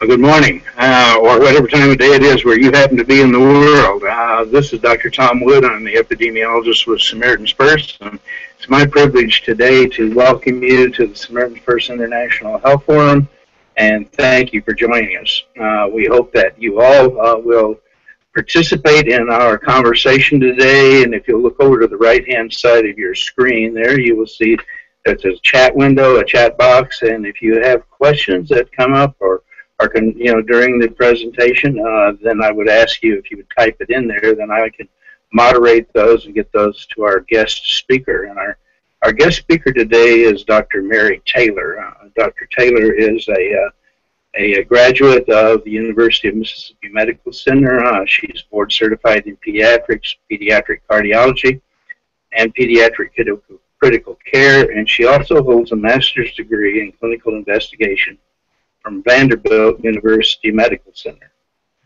Well, good morning, uh, or whatever time of day it is where you happen to be in the world. Uh, this is Dr. Tom Wood. I'm the epidemiologist with Samaritan's Purse. And it's my privilege today to welcome you to the Samaritan's Purse International Health Forum, and thank you for joining us. Uh, we hope that you all uh, will participate in our conversation today, and if you'll look over to the right-hand side of your screen there, you will see that there's a chat window, a chat box, and if you have questions that come up or or can, you know, during the presentation, uh, then I would ask you if you would type it in there, then I could moderate those and get those to our guest speaker. And our, our guest speaker today is Dr. Mary Taylor. Uh, Dr. Taylor is a, uh, a, graduate of the University of Mississippi Medical Center. Uh, she's board certified in pediatrics, pediatric cardiology, and pediatric critical, critical care, and she also holds a master's degree in clinical investigation from Vanderbilt University Medical Center.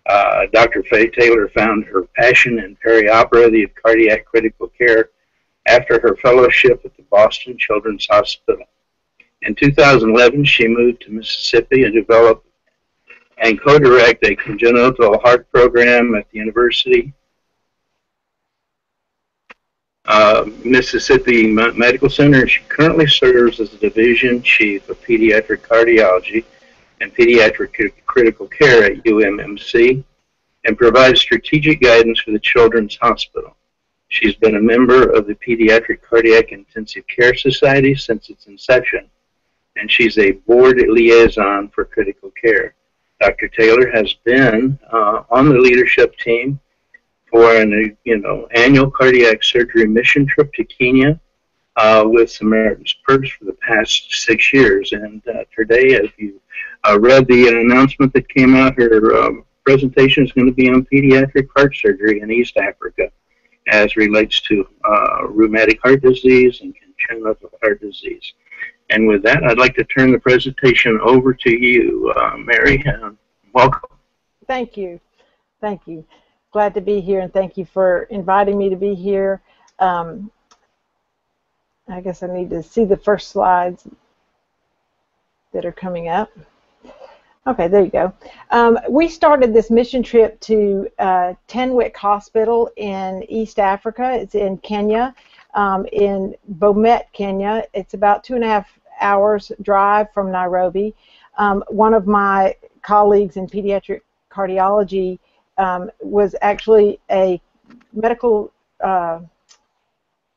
Uh, Dr. Faye Taylor found her passion in perioperative cardiac critical care after her fellowship at the Boston Children's Hospital. In 2011, she moved to Mississippi and developed and co-direct a congenital heart program at the University uh, Mississippi Medical Center. She currently serves as the division chief of pediatric cardiology and Pediatric Critical Care at UMMC and provides strategic guidance for the Children's Hospital. She's been a member of the Pediatric Cardiac Intensive Care Society since its inception, and she's a board liaison for critical care. Dr. Taylor has been uh, on the leadership team for an you know annual cardiac surgery mission trip to Kenya uh, with Samaritan's Purse for the past six years. And uh, today, as you uh, read the announcement that came out, her um, presentation is going to be on pediatric heart surgery in East Africa as relates to uh, rheumatic heart disease and congenital heart disease. And with that, I'd like to turn the presentation over to you, uh, Mary. welcome. Thank you. Thank you. Glad to be here, and thank you for inviting me to be here. Um, I guess I need to see the first slides that are coming up. Okay, there you go. Um, we started this mission trip to uh, Tenwek Hospital in East Africa. It's in Kenya, um, in Bomet, Kenya. It's about two and a half hours drive from Nairobi. Um, one of my colleagues in pediatric cardiology um, was actually a medical uh,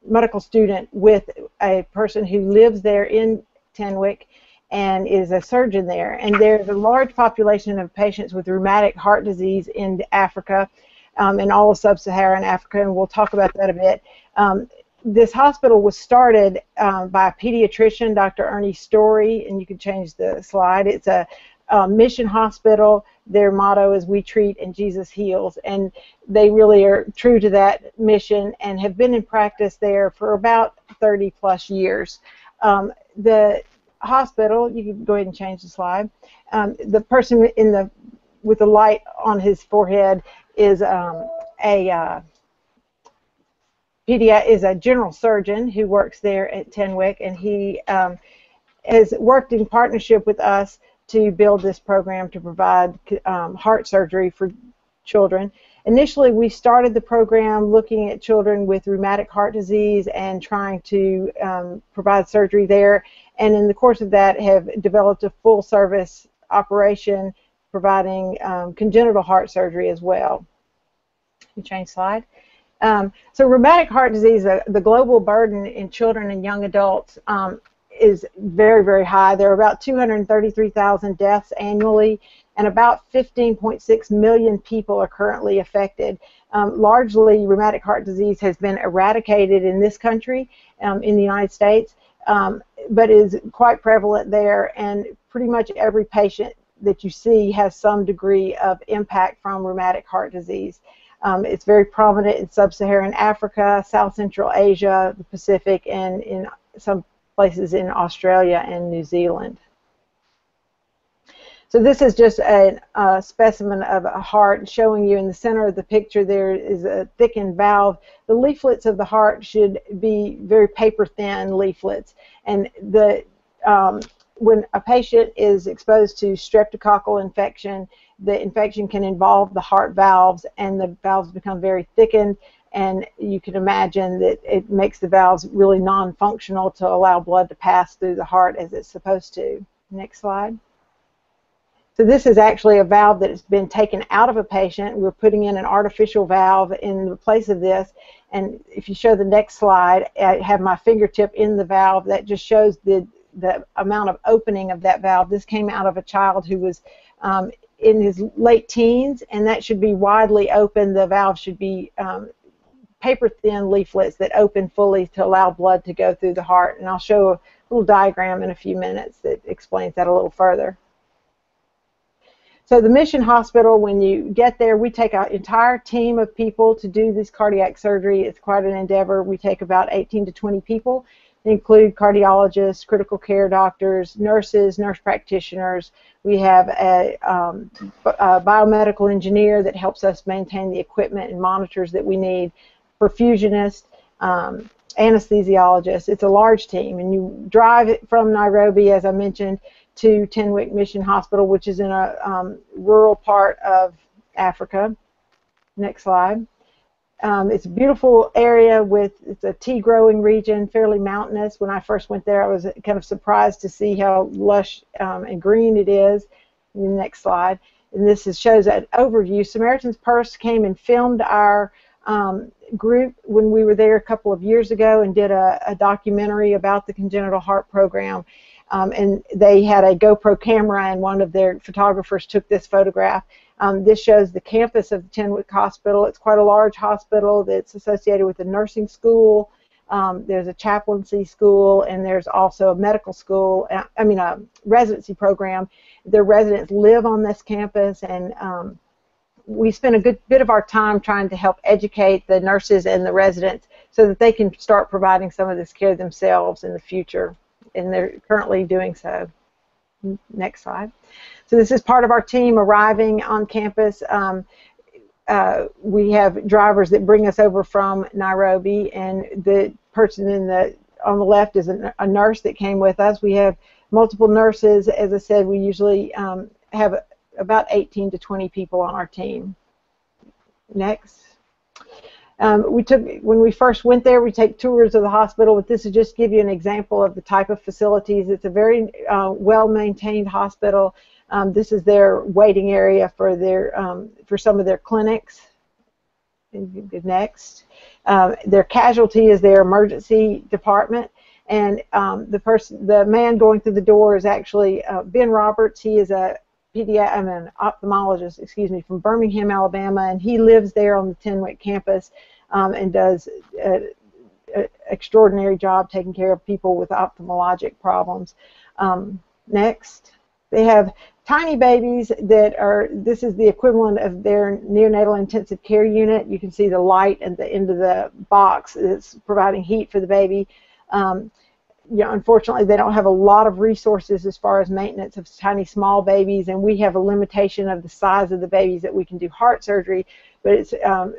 medical student with a person who lives there in Tenwek and is a surgeon there. And there's a large population of patients with rheumatic heart disease in Africa um, and all of sub-Saharan Africa, and we'll talk about that a bit. Um, this hospital was started um, by a pediatrician, Dr. Ernie Steury, and you can change the slide. It's a, a mission hospital. Their motto is "We treat and Jesus heals," and they really are true to that mission and have been in practice there for about 30 plus years. Um, the hospital, you can go ahead and change the slide. Um, the person in the with the light on his forehead is um, a uh, is a general surgeon who works there at Tenwek, and he um, has worked in partnership with us to build this program to provide um, heart surgery for children. Initially, we started the program looking at children with rheumatic heart disease and trying to um, provide surgery there and in the course of that have developed a full service operation providing um, congenital heart surgery as well. You change slide. Um, so rheumatic heart disease, uh, the global burden in children and young adults um, is very, very high. There are about 233,000 deaths annually, and about 15.6 million people are currently affected. Um, largely, rheumatic heart disease has been eradicated in this country, um, in the United States, um, but is quite prevalent there, and pretty much every patient that you see has some degree of impact from rheumatic heart disease. Um, it's very prominent in sub-Saharan Africa, South Central Asia, the Pacific, and in some places in Australia and New Zealand. So this is just a, a, specimen of a heart showing you in the center of the picture there is a thickened valve. The leaflets of the heart should be very paper thin leaflets and the um, when a patient is exposed to streptococcal infection, the infection can involve the heart valves, and the valves become very thickened. And you can imagine that it makes the valves really non-functional to allow blood to pass through the heart as it's supposed to. Next slide. So this is actually a valve that has been taken out of a patient. We're putting in an artificial valve in the place of this. And if you show the next slide, I have my fingertip in the valve. That just shows the, the amount of opening of that valve. This came out of a child who was um, in his late teens, and that should be widely open. The valve should be um, paper thin leaflets that open fully to allow blood to go through the heart. And I'll show a little diagram in a few minutes that explains that a little further. So the Mission Hospital, when you get there, we take an entire team of people to do this cardiac surgery. It's quite an endeavor. We take about 18 to 20 people. They include cardiologists, critical care doctors, nurses, nurse practitioners. We have a, um, a biomedical engineer that helps us maintain the equipment and monitors that we need, perfusionist, um, anesthesiologist. It's a large team, and you drive from Nairobi, as I mentioned, to Tenwek Mission Hospital, which is in a um, rural part of Africa. Next slide. Um, it's a beautiful area with it's a tea growing region, fairly mountainous. When I first went there, I was kind of surprised to see how lush um, and green it is. Next slide, and this is, shows an overview. Samaritan's Purse came and filmed our um, group when we were there a couple of years ago and did a, a documentary about the congenital heart program. Um, and they had a GoPro camera, and one of their photographers took this photograph. Um, this shows the campus of the Tenwek Hospital. It's quite a large hospital that's associated with a nursing school. Um, there's a chaplaincy school, and there's also a medical school. Uh, I mean, a residency program. Their residents live on this campus, and um, we spend a good bit of our time trying to help educate the nurses and the residents so that they can start providing some of this care themselves in the future and they're currently doing so. Next slide. So this is part of our team arriving on campus. Um, uh, we have drivers that bring us over from Nairobi, and the person in the on the left is a, a nurse that came with us. We have multiple nurses. As I said, we usually um, have about 18 to 20 people on our team. Next. Um, we took when we first went there, we take tours of the hospital, but this is just give you an example of the type of facilities. It's a very uh, well-maintained hospital. Um, this is their waiting area for their um, for some of their clinics. Next, um, their casualty is their emergency department, and um, the person, the man going through the door is actually uh, Ben Roberts. He is a pediatric, I'm an ophthalmologist, excuse me, from Birmingham, Alabama, and he lives there on the Tenwek campus um, and does an extraordinary job taking care of people with ophthalmologic problems. Um, next, they have tiny babies that are, this is the equivalent of their neonatal intensive care unit. You can see the light at the end of the box that's providing heat for the baby. Um, you know, unfortunately, they don't have a lot of resources as far as maintenance of tiny small babies, and we have a limitation of the size of the babies that we can do heart surgery. But it's um,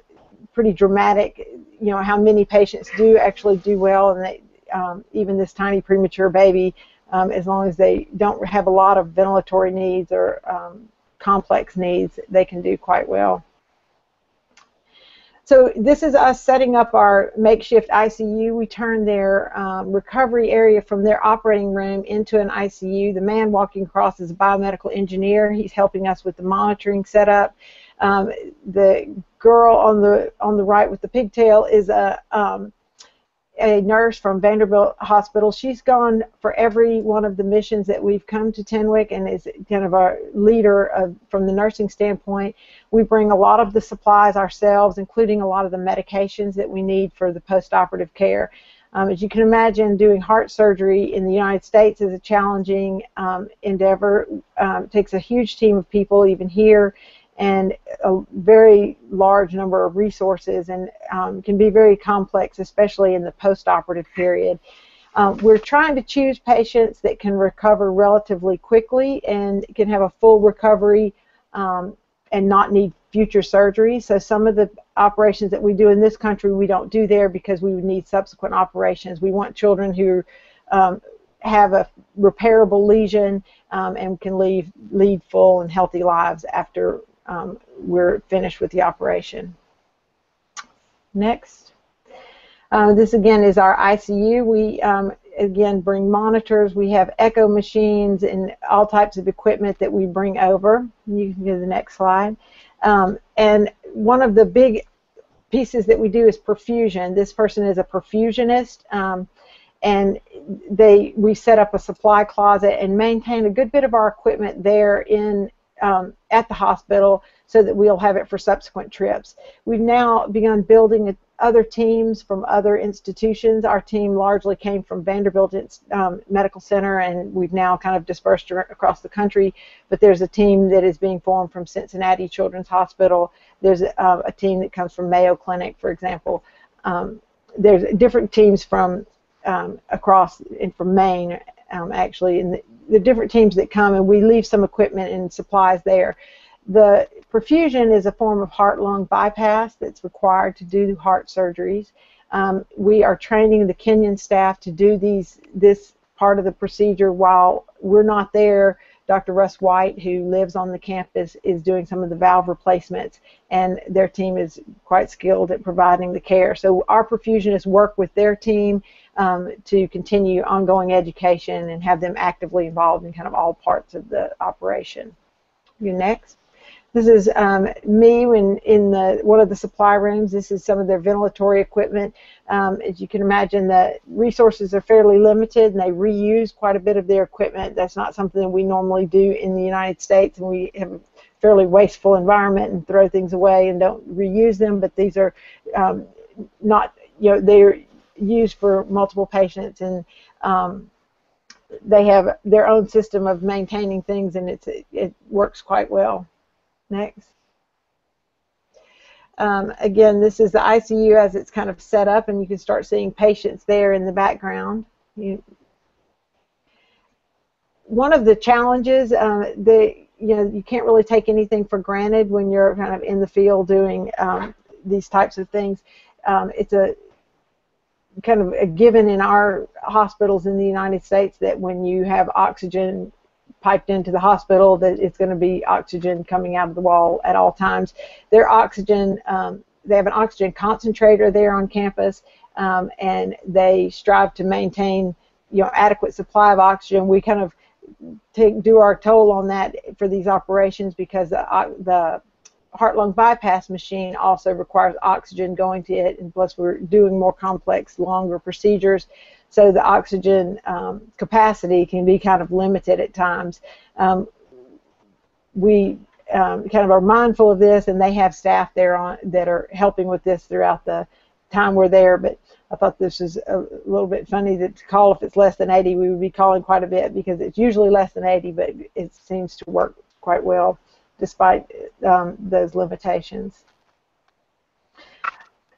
pretty dramatic, you know, how many patients do actually do well, and they, um, even this tiny premature baby, um, as long as they don't have a lot of ventilatory needs or um, complex needs, they can do quite well. So this is us setting up our makeshift ICU. We turn their um, recovery area from their operating room into an ICU. The man walking across is a biomedical engineer. He's helping us with the monitoring setup. Um, the girl on the on the right with the pigtail is a um, a nurse from Vanderbilt Hospital. She's gone for every one of the missions that we've come to Tenwek and is kind of our leader of, from the nursing standpoint. We bring a lot of the supplies ourselves, including a lot of the medications that we need for the post-operative care. Um, as you can imagine, doing heart surgery in the United States is a challenging um, endeavor. Um, it takes a huge team of people, even here, and a very large number of resources and um, can be very complex, especially in the post-operative period. Um, we're trying to choose patients that can recover relatively quickly and can have a full recovery um, and not need future surgery. So some of the operations that we do in this country we don't do there because we would need subsequent operations. We want children who um, have a repairable lesion um, and can leave, lead full and healthy lives after um, we're finished with the operation. Next. Uh, this again is our ICU. We um, again bring monitors. We have echo machines and all types of equipment that we bring over. You can go to the next slide. Um, and one of the big pieces that we do is perfusion. This person is a perfusionist. Um, and they we set up a supply closet and maintain a good bit of our equipment there in um, at the hospital so that we'll have it for subsequent trips. We've now begun building other teams from other institutions. Our team largely came from Vanderbilt um, Medical Center, and we've now kind of dispersed across the country. But there's a team that is being formed from Cincinnati Children's Hospital. There's uh, a team that comes from Mayo Clinic, for example. Um, there's different teams from um, across and from Maine, um, actually, and the, the different teams that come, and we leave some equipment and supplies there. The perfusion is a form of heart-lung bypass that's required to do heart surgeries. Um, we are training the Kenyan staff to do these this part of the procedure while we're not there. Dr. Russ White, who lives on the campus, is doing some of the valve replacements, and their team is quite skilled at providing the care. So our perfusionists work with their team um, to continue ongoing education and have them actively involved in kind of all parts of the operation. You next. This is um, me when in the one of the supply rooms. This is some of their ventilatory equipment. Um, as you can imagine, the resources are fairly limited, and they reuse quite a bit of their equipment. That's not something we normally do in the United States, and we have a fairly wasteful environment and throw things away and don't reuse them. But these are um, not, you know, they're used for multiple patients, and um, they have their own system of maintaining things, and it's it works quite well. Next. Um, again, this is the ICU as it's kind of set up, and you can start seeing patients there in the background. You, one of the challenges, uh, the you know, you can't really take anything for granted when you're kind of in the field doing um, these types of things. Um, it's a kind of a given in our hospitals in the United States that when you have oxygen piped into the hospital that it's going to be oxygen coming out of the wall at all times. Their oxygen, um, they have an oxygen concentrator there on campus, um, and they strive to maintain you know adequate supply of oxygen. We kind of take do our toll on that for these operations because the, uh, the heart lung bypass machine also requires oxygen going to it, and plus we're doing more complex, longer procedures so the oxygen um, capacity can be kind of limited at times. Um, we um, kind of are mindful of this, and they have staff there on that are helping with this throughout the time we're there. But I thought this is a little bit funny that to call if it's less than 80, we would be calling quite a bit because it's usually less than 80, but it seems to work quite well despite um, those limitations.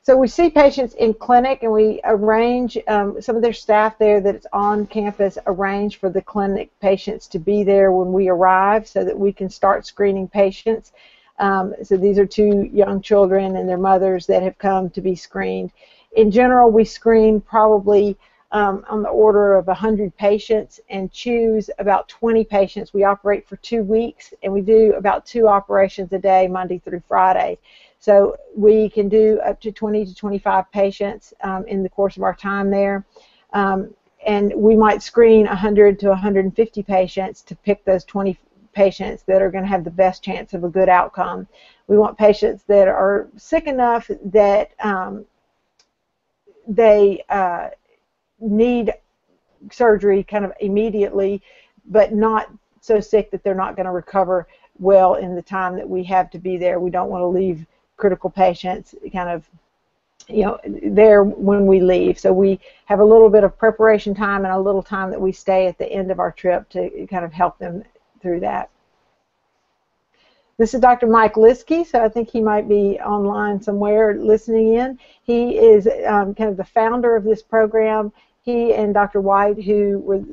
So we see patients in clinic and we arrange, um, some of their staff there that is on campus arrange for the clinic patients to be there when we arrive so that we can start screening patients. Um, so these are two young children and their mothers that have come to be screened. In general, we screen probably um, on the order of 100 patients and choose about 20 patients. We operate for two weeks and we do about two operations a day, Monday through Friday. So we can do up to 20 to 25 patients um, in the course of our time there. Um, and we might screen 100 to 150 patients to pick those 20 patients that are going to have the best chance of a good outcome. We want patients that are sick enough that um, they uh, need surgery kind of immediately, but not so sick that they're not going to recover well in the time that we have to be there. We don't want to leave critical patients kind of you know there when we leave so we have a little bit of preparation time and a little time that we stay at the end of our trip to kind of help them through that this is Dr. Mike Liskey, so I think he might be online somewhere listening in. He is um, kind of the founder of this program. He and Dr. White, who were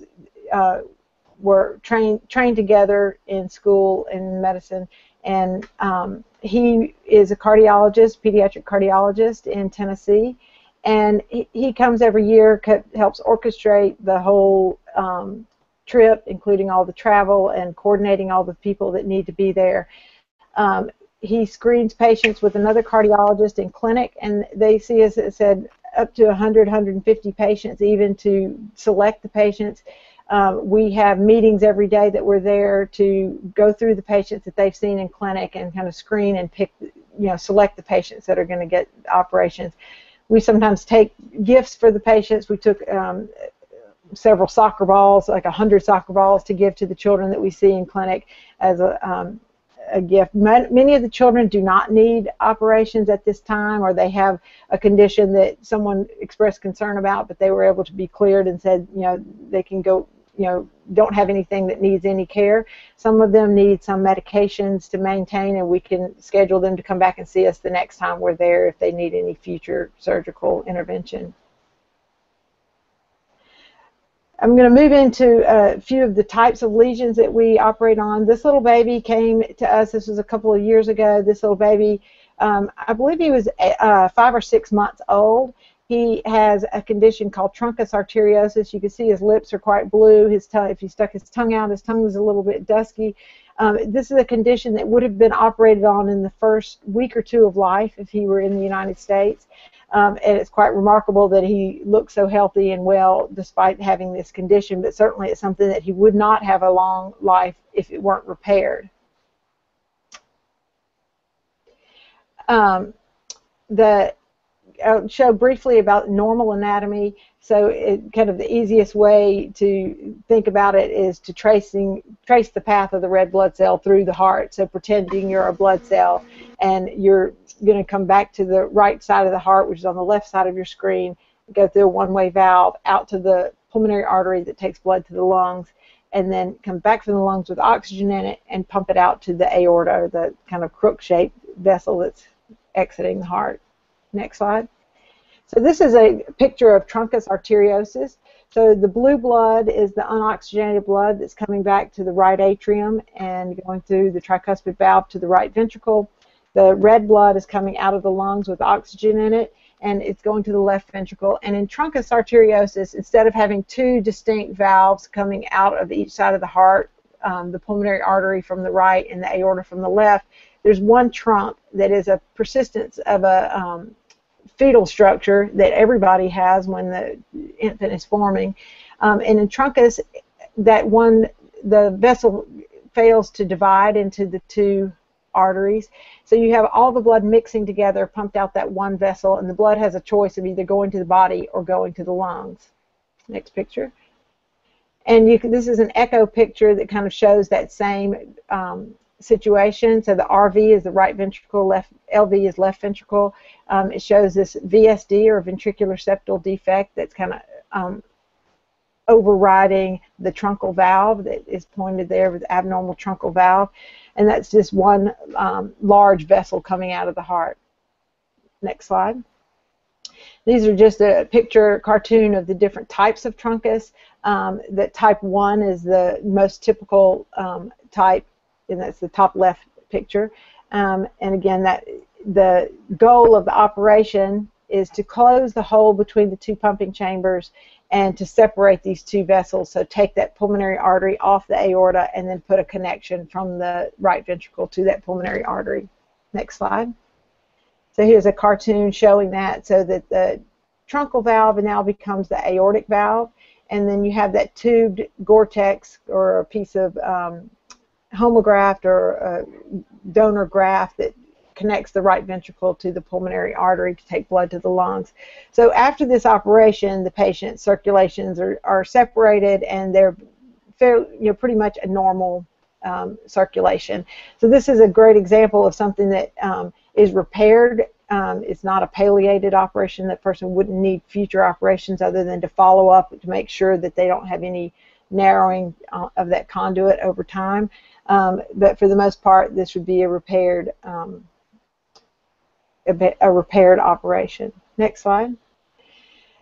uh, were trained trained together in school in medicine, and um, he is a cardiologist, pediatric cardiologist in Tennessee, and he, he comes every year, helps orchestrate the whole um, trip, including all the travel and coordinating all the people that need to be there. Um, he screens patients with another cardiologist in clinic, and they see, as it said, up to 100, 150 patients, even to select the patients. Um, we have meetings every day that we're there to go through the patients that they've seen in clinic and kind of screen and pick, you know, select the patients that are going to get operations. We sometimes take gifts for the patients. We took um, several soccer balls, like a hundred soccer balls, to give to the children that we see in clinic as a um, a gift. Many of the children do not need operations at this time, or they have a condition that someone expressed concern about, but they were able to be cleared and said, you know, they can go, you know, don't have anything that needs any care. Some of them need some medications to maintain, and we can schedule them to come back and see us the next time we're there if they need any future surgical intervention. I'm going to move into a few of the types of lesions that we operate on. This little baby came to us, this was a couple of years ago. This little baby, um, I believe he was uh, five or six months old. He has a condition called truncus arteriosus. You can see his lips are quite blue. His tongue, if he stuck his tongue out, his tongue was a little bit dusky. Um, this is a condition that would have been operated on in the first week or two of life if he were in the United States. Um, and it's quite remarkable that he looks so healthy and well despite having this condition, but certainly it's something that he would not have a long life if it weren't repaired. Um, the I'll show briefly about normal anatomy. So, it, kind of the easiest way to think about it is to tracing trace the path of the red blood cell through the heart. So, pretending you're a blood cell, and you're going to come back to the right side of the heart, which is on the left side of your screen, go through a one-way valve out to the pulmonary artery that takes blood to the lungs, and then come back from the lungs with oxygen in it and pump it out to the aorta, or the kind of crook-shaped vessel that's exiting the heart. Next slide. So this is a picture of truncus arteriosus. So the blue blood is the unoxygenated blood that's coming back to the right atrium and going through the tricuspid valve to the right ventricle. The red blood is coming out of the lungs with oxygen in it, and it's going to the left ventricle. And in truncus arteriosus, instead of having two distinct valves coming out of each side of the heart, um, the pulmonary artery from the right and the aorta from the left, there's one trunk that is a persistence of a um, fetal structure that everybody has when the infant is forming. Um, and in truncus, that one, the vessel fails to divide into the two arteries. So you have all the blood mixing together, pumped out that one vessel, and the blood has a choice of either going to the body or going to the lungs. Next picture. And you can, this is an echo picture that kind of shows that same um, situation. So the RV is the right ventricle, left LV is left ventricle. Um, it shows this VSD or ventricular septal defect that's kind of um, overriding the truncal valve that is pointed there with abnormal truncal valve, and that's just one um, large vessel coming out of the heart. Next slide. These are just a picture cartoon of the different types of truncus. Um, that type 1 is the most typical um, type and that's the top left picture. Um, and again, that the goal of the operation is to close the hole between the two pumping chambers and to separate these two vessels. So take that pulmonary artery off the aorta and then put a connection from the right ventricle to that pulmonary artery. Next slide. So here's a cartoon showing that so that the truncal valve now becomes the aortic valve and then you have that tubed Gore-Tex or a piece of um, homograft or a donor graft that connects the right ventricle to the pulmonary artery to take blood to the lungs. So after this operation, the patient's circulations are, are separated and they're fairly, you know, pretty much a normal um, circulation. So this is a great example of something that um, is repaired. Um, it's not a palliated operation. That person wouldn't need future operations other than to follow up to make sure that they don't have any narrowing uh, of that conduit over time. Um, but for the most part, this would be a repaired um, a, a repaired operation. Next slide.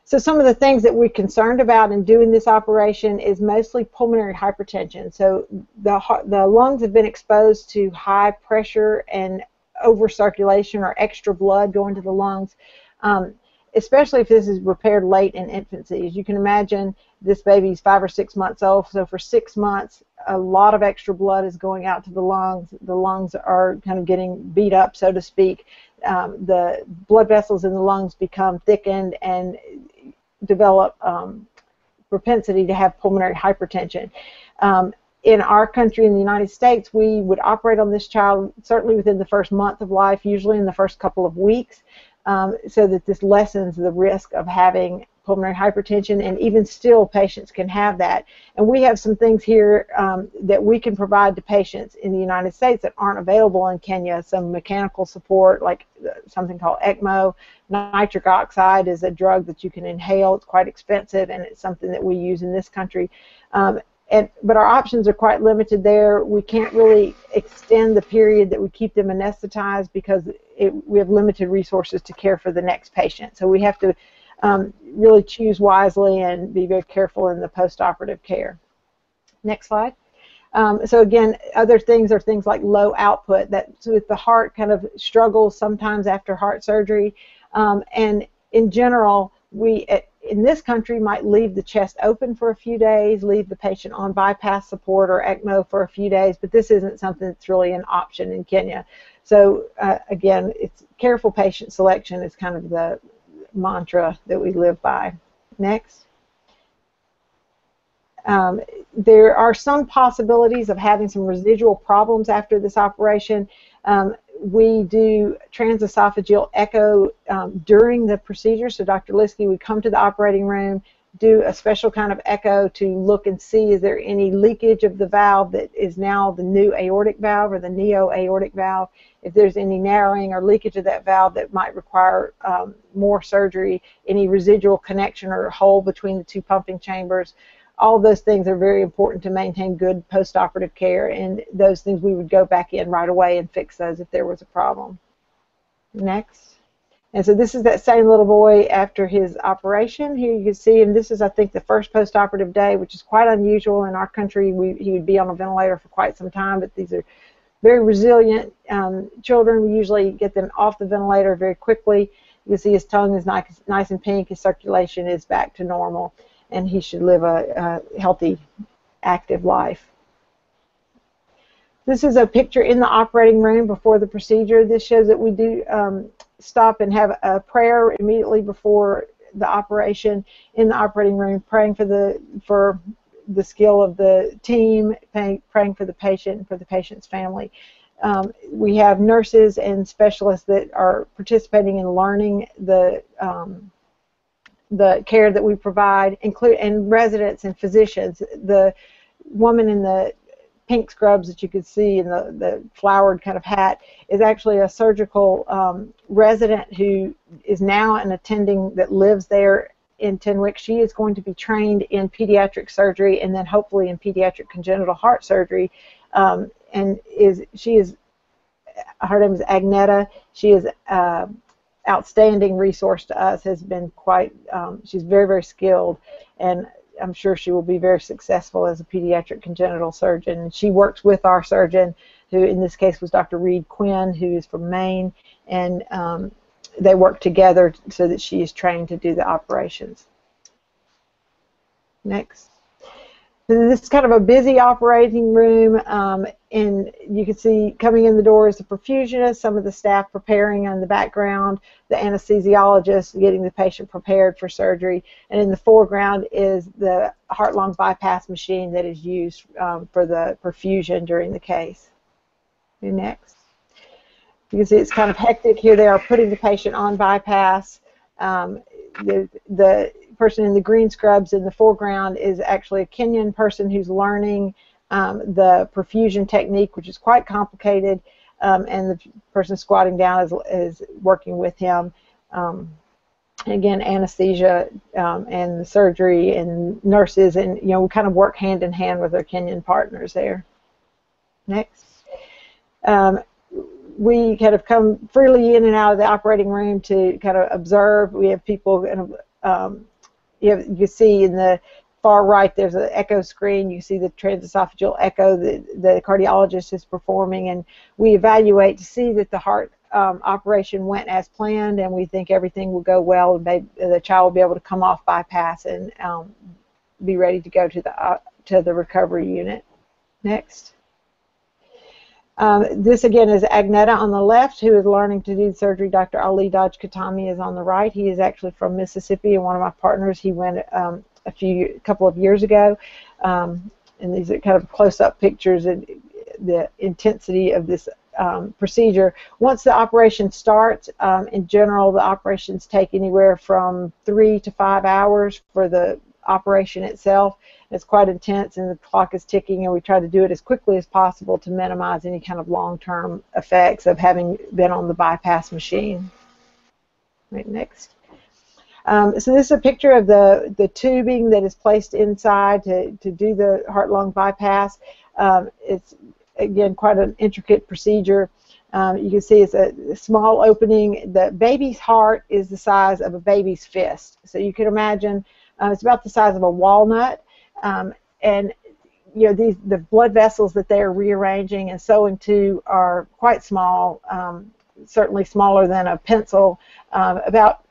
So some of the things that we're concerned about in doing this operation is mostly pulmonary hypertension. So the, the lungs have been exposed to high pressure and over circulation or extra blood going to the lungs. Um, especially if this is repaired late in infancy. As you can imagine, this baby's five or six months old, so for six months, a lot of extra blood is going out to the lungs. The lungs are kind of getting beat up, so to speak. Um, the blood vessels in the lungs become thickened and develop um, propensity to have pulmonary hypertension. Um, in our country, in the United States, we would operate on this child certainly within the first month of life, usually in the first couple of weeks, um, so that this lessens the risk of having pulmonary hypertension, and even still, patients can have that. And we have some things here um, that we can provide to patients in the United States that aren't available in Kenya. Some mechanical support, like uh, something called ECMO. Nitric oxide is a drug that you can inhale. It's quite expensive, and it's something that we use in this country. Um, and, but our options are quite limited there. We can't really extend the period that we keep them anesthetized because it, we have limited resources to care for the next patient. So we have to um, really choose wisely and be very careful in the postoperative care. Next slide. Um, so again, other things are things like low output. That so if the heart kind of struggles sometimes after heart surgery, um, and in general, we in this country might leave the chest open for a few days, leave the patient on bypass support or ECMO for a few days, but this isn't something that's really an option in Kenya. So uh, again, it's careful patient selection is kind of the mantra that we live by. Next. Um, there are some possibilities of having some residual problems after this operation. Um, we do transesophageal echo um, during the procedure. So Dr. Liskey would come to the operating room, do a special kind of echo to look and see is there any leakage of the valve that is now the new aortic valve or the neo-aortic valve. If there's any narrowing or leakage of that valve that might require um, more surgery, any residual connection or hole between the two pumping chambers all those things are very important to maintain good postoperative care, and those things we would go back in right away and fix those if there was a problem. Next. And so this is that same little boy after his operation. Here you can see him. This is, I think, the first postoperative day, which is quite unusual in our country. We, he would be on a ventilator for quite some time, but these are very resilient um, children. We usually get them off the ventilator very quickly. You can see his tongue is nice, nice and pink. His circulation is back to normal and he should live a, a healthy, active life. This is a picture in the operating room before the procedure. This shows that we do um, stop and have a prayer immediately before the operation in the operating room, praying for the for the skill of the team, praying, for the patient and for the patient's family. Um, we have nurses and specialists that are participating in learning the um, the care that we provide, include and residents and physicians. The woman in the pink scrubs that you can see in the, the flowered kind of hat is actually a surgical um, resident who is now an attending that lives there in Tenwek. She is going to be trained in pediatric surgery and then hopefully in pediatric congenital heart surgery. Um, and is she is her name is Agneta. She is uh, outstanding resource to us has been quite um, she's very very skilled and I'm sure she will be very successful as a pediatric congenital surgeon. She works with our surgeon, who in this case was Dr. Reed Quinn, who is from Maine, and um, they work together so that she is trained to do the operations. Next. This is kind of a busy operating room, um, and you can see coming in the door is the perfusionist, some of the staff preparing in the background, the anesthesiologist getting the patient prepared for surgery, and in the foreground is the heart-lung bypass machine that is used um, for the perfusion during the case. next. You can see it's kind of hectic here. They are putting the patient on bypass. Um, the, the person in the green scrubs in the foreground is actually a Kenyan person who's learning um, the perfusion technique, which is quite complicated, um, and the person squatting down is, is working with him. Um, again, anesthesia um, and surgery and nurses, and you know, we kind of work hand in hand with our Kenyan partners there. Next. Um, we kind of come freely in and out of the operating room to kind of observe. We have people um, you, have, you see in the far right there's an echo screen. You see the transesophageal echo that the cardiologist is performing, and we evaluate to see that the heart um, operation went as planned, and we think everything will go well, and baby, the child will be able to come off bypass and um, be ready to go to the uh, to the recovery unit. Next. Um, this again is Agneta on the left, who is learning to do surgery. Dr. Ali Dodge-Khatami is on the right. He is actually from Mississippi and one of my partners. He went um, a few, couple of years ago, um, and these are kind of close-up pictures and the intensity of this um, procedure. Once the operation starts, um, in general, the operations take anywhere from three to five hours for the operation itself. It's quite intense and the clock is ticking and we try to do it as quickly as possible to minimize any kind of long-term effects of having been on the bypass machine. Right, next. Um, so this is a picture of the, the tubing that is placed inside to, to do the heart-lung bypass. Um, it's, again, quite an intricate procedure. Um, you can see it's a small opening. The baby's heart is the size of a baby's fist. So you can imagine uh, it's about the size of a walnut, um, and you know these the blood vessels that they are rearranging and sewing to are quite small, um, certainly smaller than a pencil, um, about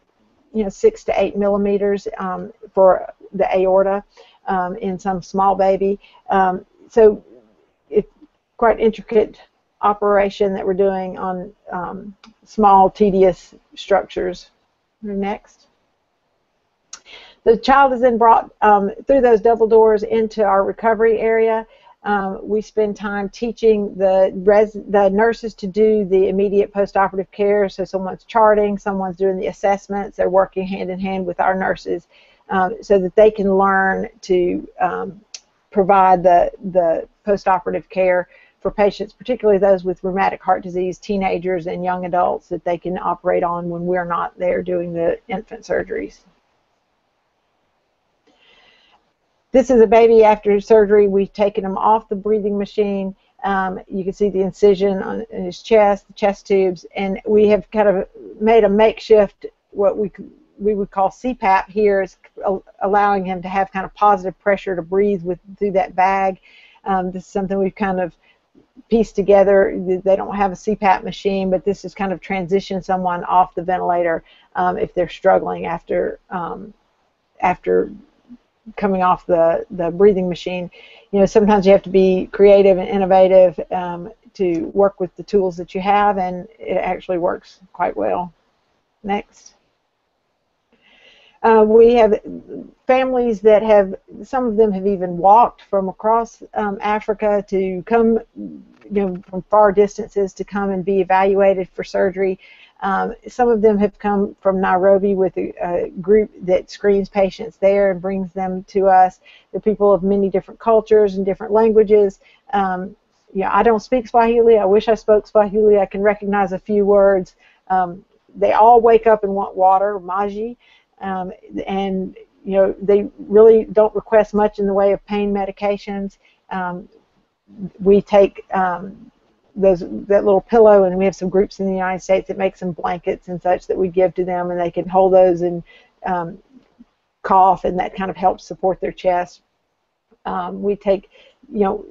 you know six to eight millimeters um, for the aorta um, in some small baby. Um, so it's quite intricate operation that we're doing on small, tedious structures. Next the child is then brought um, through those double doors into our recovery area. Um, we spend time teaching the res- the nurses to do the immediate postoperative care. So someone's charting, someone's doing the assessments. They're working hand in hand with our nurses um, so that they can learn to um, provide the the postoperative care for patients, particularly those with rheumatic heart disease, teenagers, and young adults that they can operate on when we're not there doing the infant surgeries. This is a baby after surgery. We've taken him off the breathing machine. Um, you can see the incision on in his chest, the chest tubes, and we have kind of made a makeshift what we we would call CPAP here is allowing him to have kind of positive pressure to breathe with through that bag. Um, this is something we've kind of pieced together. They don't have a CPAP machine, but this is kind of transition someone off the ventilator um, if they're struggling after um, after coming off the, the breathing machine. You know, sometimes you have to be creative and innovative um, to work with the tools that you have, and it actually works quite well. Next. Uh, we have families that have, some of them have even walked from across um, Africa to come, you know, from far distances to come and be evaluated for surgery. Um, some of them have come from Nairobi with a, a, group that screens patients there and brings them to us. They're people of many different cultures and different languages. Um, yeah, I don't speak Swahili. I wish I spoke Swahili. I can recognize a few words. Um, they all wake up and want water, maji, um, and you know they really don't request much in the way of pain medications. Um, we take um, those that little pillow, and we have some groups in the United States that make some blankets and such that we give to them, and they can hold those and um, cough, and that kind of helps support their chest. Um, we take, you know,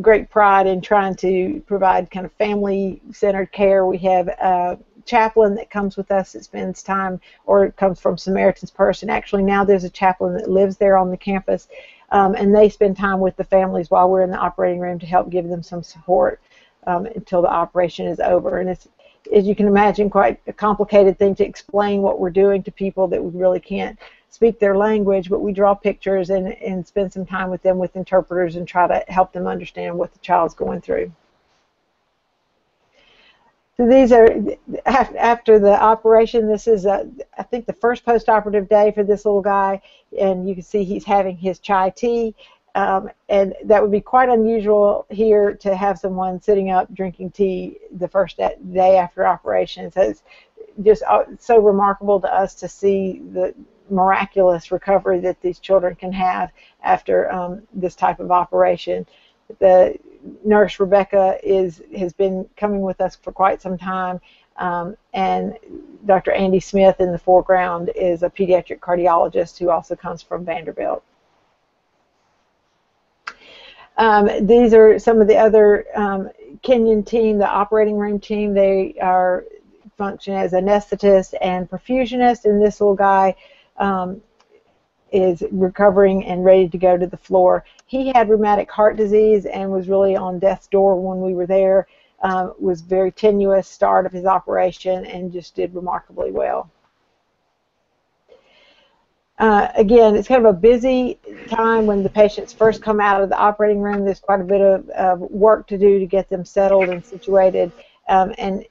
great pride in trying to provide kind of family-centered care. We have a chaplain that comes with us that spends time, or it comes from Samaritan's Purse, and actually now there's a chaplain that lives there on the campus, um, and they spend time with the families while we're in the operating room to help give them some support um, until the operation is over. And it's, as you can imagine, quite a complicated thing to explain what we're doing to people that we really can't speak their language, but we draw pictures and, and spend some time with them with interpreters and try to help them understand what the child's going through. So these are after the operation. This is a, I think the first post-operative day for this little guy, and you can see he's having his chai tea. Um, and that would be quite unusual here to have someone sitting up drinking tea the first day after operation. So it's just uh, so remarkable to us to see the miraculous recovery that these children can have after um, this type of operation. The nurse Rebecca is has been coming with us for quite some time, um, and Dr. Andy Smith in the foreground is a pediatric cardiologist who also comes from Vanderbilt. Um, these are some of the other um, Kenyan team, the operating room team. They are function as anesthetist and perfusionist, and this little guy um, is recovering and ready to go to the floor. He had rheumatic heart disease and was really on death's door when we were there. Uh, was very tenuous start of his operation and just did remarkably well. Uh, again, it's kind of a busy time when the patients first come out of the operating room. There's quite a bit of, work to do to get them settled and situated. Um, and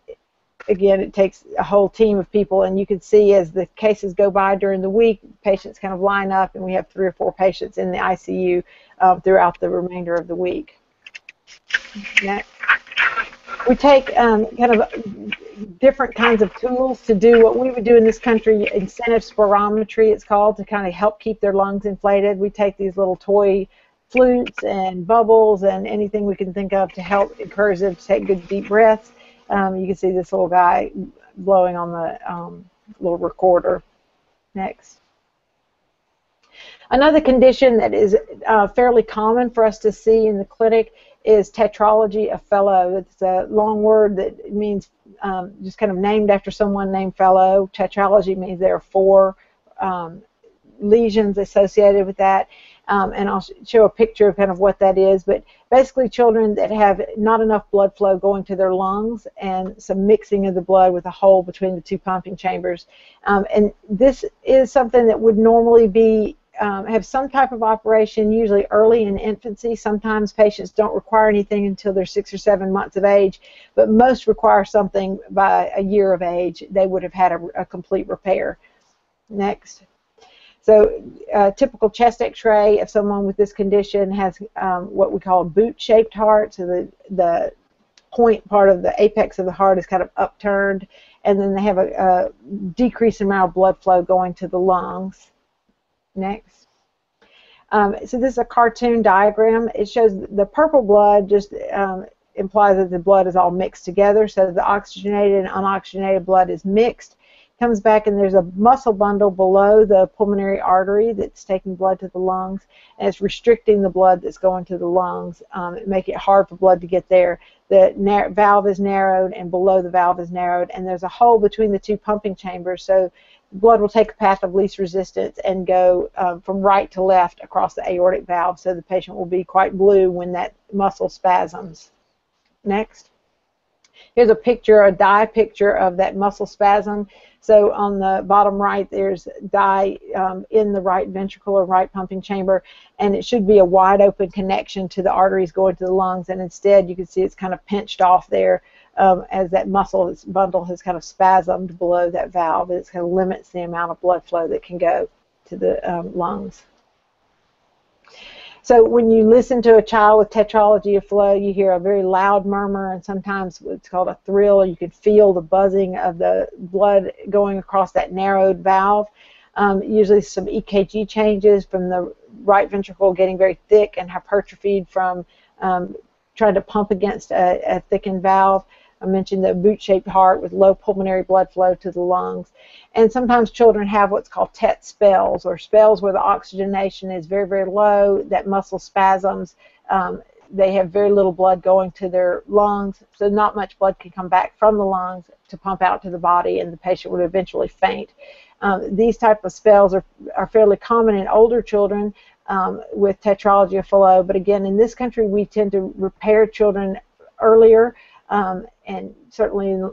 again, it takes a whole team of people. And you can see as the cases go by during the week, patients kind of line up, and we have three or four patients in the ICU uh, throughout the remainder of the week. Next we take um, kind of different kinds of tools to do what we would do in this country, incentive spirometry it's called, to kind of help keep their lungs inflated. We take these little toy flutes and bubbles and anything we can think of to help encourage them to take good deep breaths. Um, you can see this little guy blowing on the um, little recorder. Next. Another condition that is uh, fairly common for us to see in the clinic is tetralogy of Fallot. It's a long word that means um, just kind of named after someone named Fallot. Tetralogy means there are four um, lesions associated with that. Um, and I'll show a picture of kind of what that is. But basically, children that have not enough blood flow going to their lungs and some mixing of the blood with a hole between the two pumping chambers. Um, and this is something that would normally be um, have some type of operation, usually early in infancy. Sometimes patients don't require anything until they're six or seven months of age, but most require something by a year of age. They would have had a, a complete repair. Next. So a typical chest x-ray of someone with this condition has um, what we call boot-shaped heart. So the, the point part of the apex of the heart is kind of upturned, and then they have a, a decreased amount of blood flow going to the lungs. Next. Um, so this is a cartoon diagram. It shows the purple blood just um, implies that the blood is all mixed together. So the oxygenated and unoxygenated blood is mixed. Comes back and there's a muscle bundle below the pulmonary artery that's taking blood to the lungs, and it's restricting the blood that's going to the lungs, um, make it hard for blood to get there. The valve is narrowed, and below the valve is narrowed, and there's a hole between the two pumping chambers. So blood will take a path of least resistance and go um, from right to left across the aortic valve, so the patient will be quite blue when that muscle spasms. Next. Here's a picture, a dye picture of that muscle spasm. So on the bottom right, there's dye um, in the right ventricle or right pumping chamber, and it should be a wide open connection to the arteries going to the lungs, and instead you can see it's kind of pinched off there um, as that muscle bundle has kind of spasmed below that valve. It kind of limits the amount of blood flow that can go to the um, lungs. So when you listen to a child with tetralogy of Fallot, you hear a very loud murmur, and sometimes it's called a thrill. You can feel the buzzing of the blood going across that narrowed valve. Um, usually some EKG changes from the right ventricle getting very thick and hypertrophied from um, trying to pump against a, a thickened valve. I mentioned the boot-shaped heart with low pulmonary blood flow to the lungs. And sometimes children have what's called TET spells, or spells where the oxygenation is very, very low, that muscle spasms. Um, they have very little blood going to their lungs, so not much blood can come back from the lungs to pump out to the body, and the patient would eventually faint. Um, these type of spells are, are fairly common in older children um, with tetralogy of Fallot, but again, in this country, we tend to repair children earlier um, and certainly in,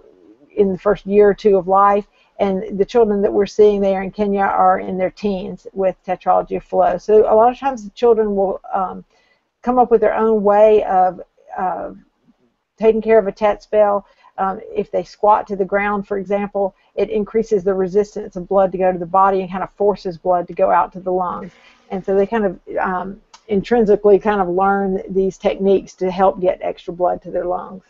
in the first year or two of life. And the children that we're seeing there in Kenya are in their teens with tetralogy of Fallot. So a lot of times the children will um, come up with their own way of uh, taking care of a TET spell. Um, if they squat to the ground, for example, it increases the resistance of blood to go to the body and kind of forces blood to go out to the lungs. And so they kind of um, intrinsically kind of learn these techniques to help get extra blood to their lungs.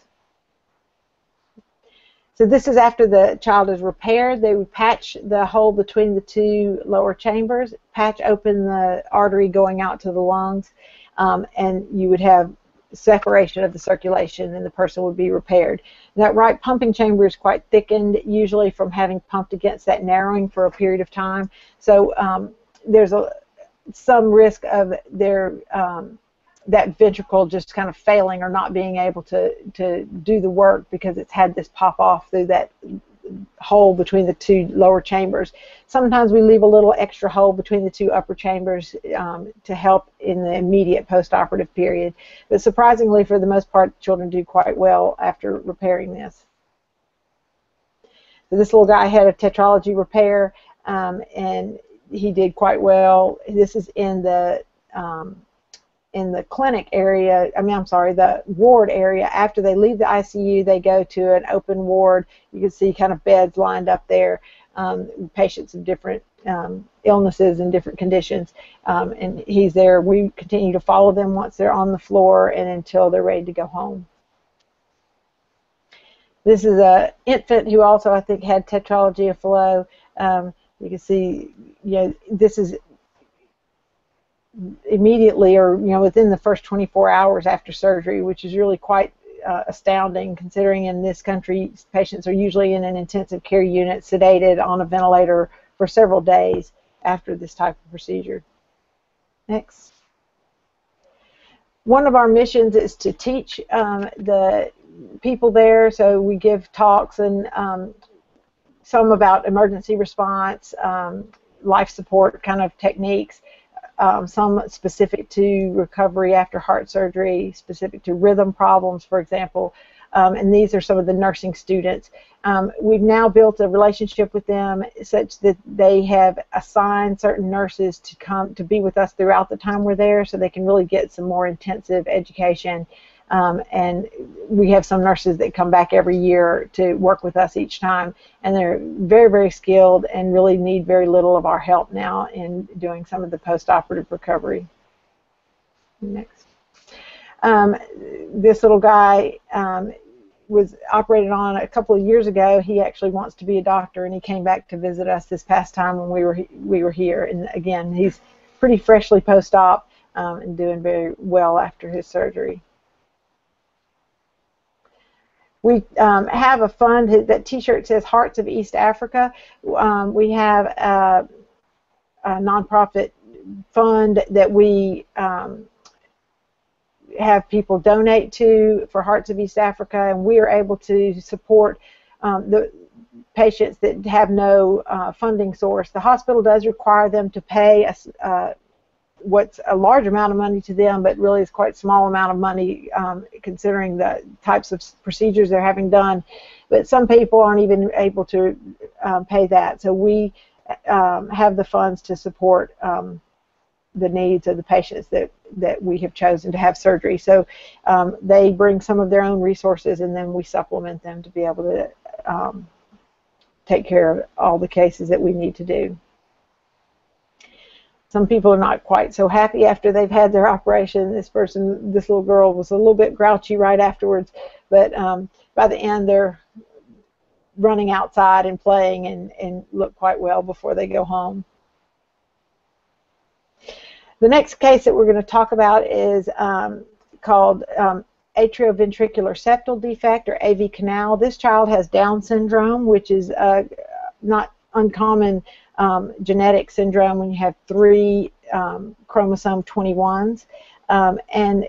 So this is after the child is repaired. They would patch the hole between the two lower chambers, patch open the artery going out to the lungs, um, and you would have separation of the circulation and the person would be repaired. That right pumping chamber is quite thickened, usually from having pumped against that narrowing for a period of time. So um, there's a some risk of their um, that ventricle just kind of failing or not being able to, to do the work because it's had this pop off through that hole between the two lower chambers. Sometimes we leave a little extra hole between the two upper chambers um, to help in the immediate postoperative period. But surprisingly, for the most part, children do quite well after repairing this. So this little guy had a tetralogy repair, um, and he did quite well. This is in the um, in the clinic area, I mean, I'm sorry, the ward area, after they leave the ICU, they go to an open ward. You can see kind of beds lined up there, um, patients of different um, illnesses and different conditions. Um, and he's there. We continue to follow them once they're on the floor and until they're ready to go home. This is a infant who also, I think, had tetralogy of Fallot. Um, you can see, you know, this is immediately or you know within the first 24 hours after surgery, which is really quite uh, astounding considering in this country patients are usually in an intensive care unit sedated on a ventilator for several days after this type of procedure. Next. One of our missions is to teach um, the people there, so we give talks and um, some about emergency response, um, life support kind of techniques, um, some specific to recovery after heart surgery, specific to rhythm problems, for example. Um, and these are some of the nursing students. Um, we've now built a relationship with them such that they have assigned certain nurses to come to be with us throughout the time we're there so they can really get some more intensive education um, and we have some nurses that come back every year to work with us each time, and they're very, very skilled and really need very little of our help now in doing some of the post-operative recovery. Next. Um, this little guy um, was operated on a couple of years ago. He actually wants to be a doctor, and he came back to visit us this past time when we were we were here. And again, he's pretty freshly post-op um, and doing very well after his surgery. We um, have a fund that T-shirt says Hearts of East Africa. Um, we have a, a, nonprofit fund that we um, have people donate to for Hearts of East Africa, and we are able to support um, the patients that have no uh, funding source. The hospital does require them to pay a, uh, what's a large amount of money to them, but really is quite a small amount of money um, considering the types of procedures they're having done. But some people aren't even able to um, pay that. So we um, have the funds to support um, the needs of the patients that, that we have chosen to have surgery. So um, they bring some of their own resources and then we supplement them to be able to um, take care of all the cases that we need to do. Some people are not quite so happy after they've had their operation. This person, this little girl, was a little bit grouchy right afterwards, but um, by the end they're running outside and playing and, and look quite well before they go home. The next case that we're going to talk about is um, called um, atrioventricular septal defect or AV canal. This child has Down syndrome, which is uh, not uncommon um, genetic syndrome when you have three um, chromosome 21s. Um, and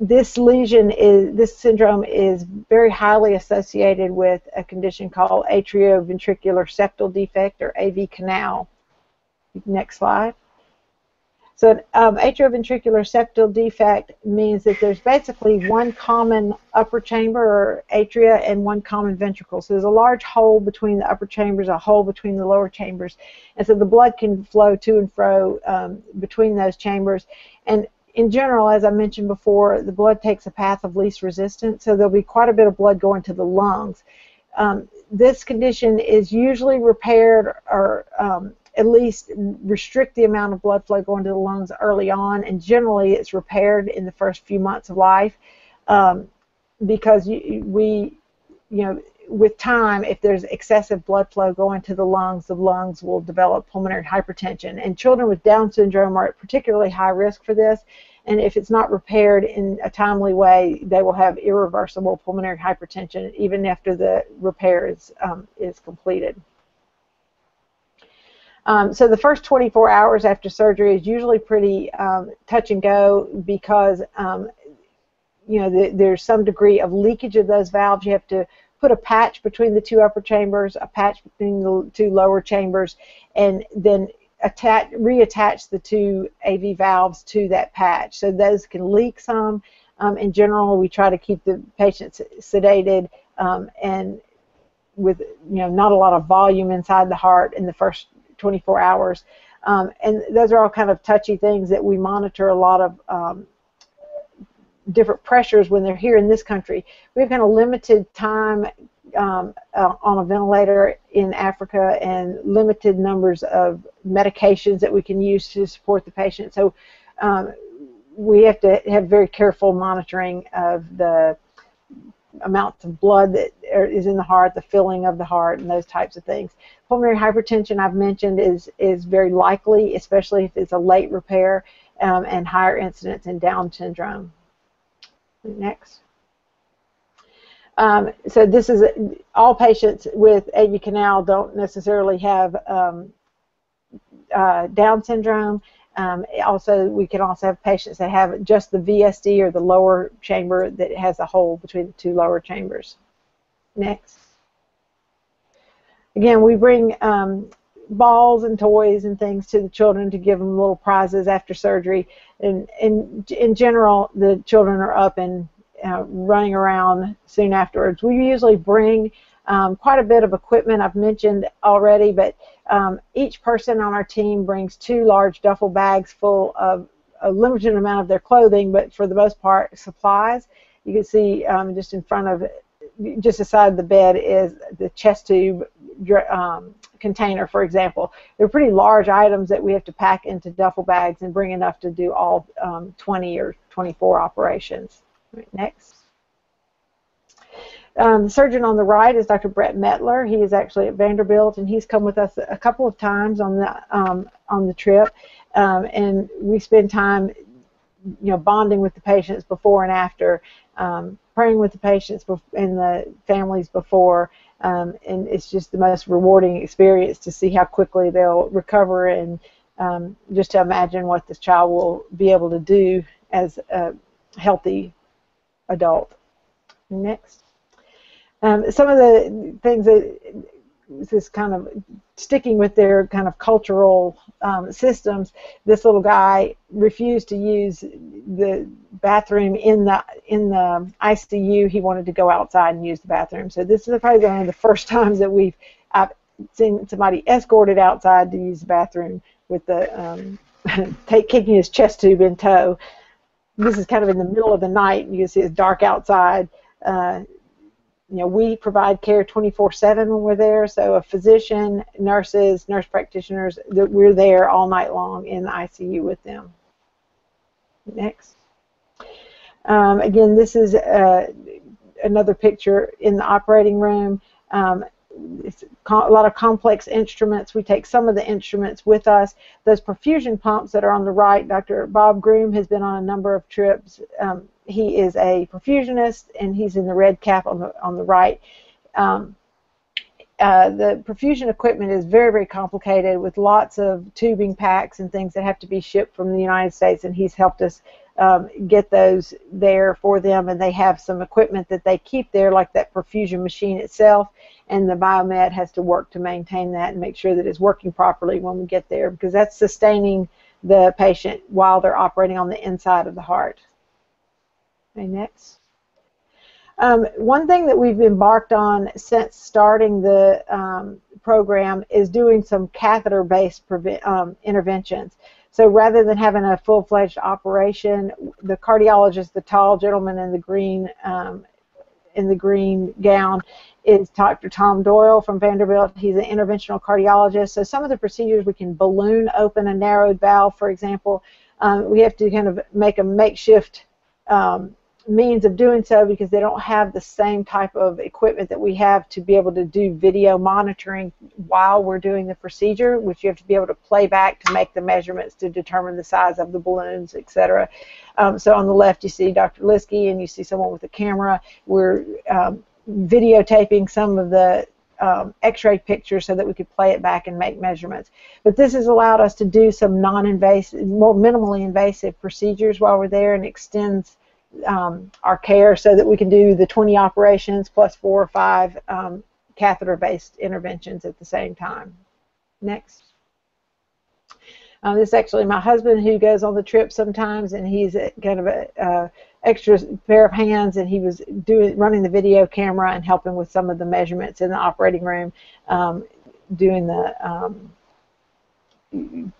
this lesion is, this syndrome is very highly associated with a condition called atrioventricular septal defect or AV canal. Next slide. So um, atrioventricular septal defect means that there's basically one common upper chamber or atria and one common ventricle. So there's a large hole between the upper chambers, a hole between the lower chambers, and so the blood can flow to and fro um, between those chambers. And in general, as I mentioned before, the blood takes a path of least resistance, so there'll be quite a bit of blood going to the lungs. Um, this condition is usually repaired or um, at least restrict the amount of blood flow going to the lungs early on, and generally it's repaired in the first few months of life um, because we, you know, with time, if there's excessive blood flow going to the lungs, the lungs will develop pulmonary hypertension. And children with Down syndrome are at particularly high risk for this. And if it's not repaired in a timely way, they will have irreversible pulmonary hypertension even after the repair is, um, is completed. Um, so the first 24 hours after surgery is usually pretty um, touch and go because um, you know the, there's some degree of leakage of those valves. You have to put a patch between the two upper chambers, a patch between the two lower chambers, and then attach, reattach the two AV valves to that patch. So those can leak some. Um, in general, we try to keep the patients sedated um, and with you know not a lot of volume inside the heart in the first 24 hours. Um, and those are all kind of touchy things that we monitor a lot of um, different pressures when they're here in this country. We have kind of limited time um, uh, on a ventilator in Africa and limited numbers of medications that we can use to support the patient. So um, we have to have very careful monitoring of the amounts of blood that is in the heart, the filling of the heart, and those types of things. Pulmonary hypertension, I've mentioned, is is very likely, especially if it's a late repair, um, and higher incidence in Down syndrome. Next. Um, so this is all patients with AV canal don't necessarily have um, uh, Down syndrome. Um, also, we can also have patients that have just the VSD or the lower chamber that has a hole between the two lower chambers. Next. Again, we bring um, balls and toys and things to the children to give them little prizes after surgery. And in, in general, the children are up and uh, running around soon afterwards. We usually bring um, quite a bit of equipment I've mentioned already, but um, each person on our team brings two large duffel bags full of a limited amount of their clothing, but for the most part, supplies. You can see um, just in front of, just aside the bed is the chest tube um, container, for example. They're pretty large items that we have to pack into duffel bags and bring enough to do all um, 20 or 24 operations. Right, next. Um, the surgeon on the right is Dr. Bret Mettler. He is actually at Vanderbilt, and he's come with us a couple of times on the um, on the trip, um, and we spend time, you know, bonding with the patients before and after, um, praying with the patients and the families before, um, and it's just the most rewarding experience to see how quickly they'll recover and um, just to imagine what this child will be able to do as a healthy adult. Next. Um, some of the things that this kind of sticking with their kind of cultural um, systems, this little guy refused to use the bathroom in the in the ICU. He wanted to go outside and use the bathroom. So this is probably one of the first times that we've I've seen somebody escorted outside to use the bathroom with the um, take kicking his chest tube in tow. This is kind of in the middle of the night. You can see it's dark outside. Uh, you know, we provide care 24/7 when we're there. So a physician, nurses, nurse practitioners, we're there all night long in the ICU with them. Next. Um, again, this is uh, another picture in the operating room. Um, it's a lot of complex instruments. We take some of the instruments with us. Those perfusion pumps that are on the right, Dr. Bob Groom has been on a number of trips. Um, he is a perfusionist, and he's in the red cap on the on the right. Um, uh, the perfusion equipment is very, very complicated with lots of tubing packs and things that have to be shipped from the United States, and he's helped us um, get those there for them. And they have some equipment that they keep there, like that perfusion machine itself, and the biomed has to work to maintain that and make sure that it's working properly when we get there because that's sustaining the patient while they're operating on the inside of the heart. Okay, next. Um, one thing that we've embarked on since starting the um, program is doing some catheter-based um, interventions. So rather than having a full-fledged operation, the cardiologist, the tall gentleman in the green um, in the green gown, is Dr. Tom Doyle from Vanderbilt. He's an interventional cardiologist. So some of the procedures we can balloon open a narrowed valve, for example. Um, we have to kind of make a makeshift um, means of doing so because they don't have the same type of equipment that we have to be able to do video monitoring while we're doing the procedure, which you have to be able to play back to make the measurements to determine the size of the balloons, etc. Um, so on the left you see Dr. Liskey and you see someone with a camera. We're um, videotaping some of the um, x-ray pictures so that we could play it back and make measurements. But this has allowed us to do some non-invasive, more minimally invasive procedures while we're there and extends um, our care so that we can do the 20 operations plus four or five um, catheter-based interventions at the same time. Next. Um, this is actually my husband who goes on the trip sometimes, and he's kind of a uh, extra pair of hands, and he was doing running the video camera and helping with some of the measurements in the operating room, um, doing the um,